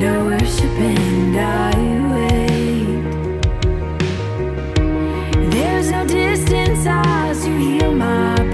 no worship and I wait There's no distance as you heal my